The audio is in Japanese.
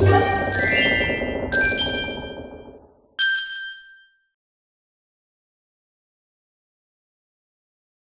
you